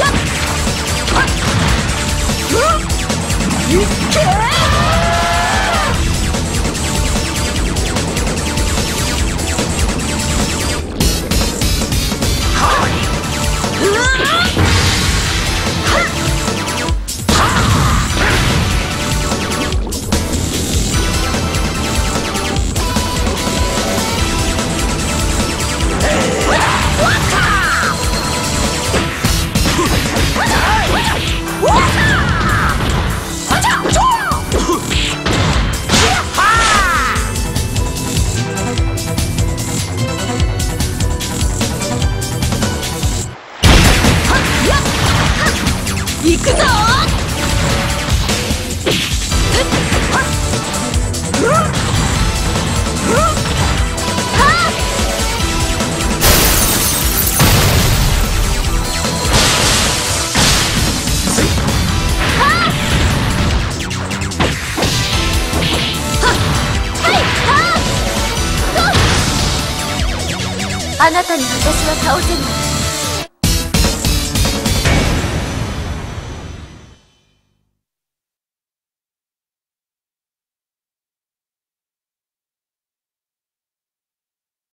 っ。あなたに私は倒せない。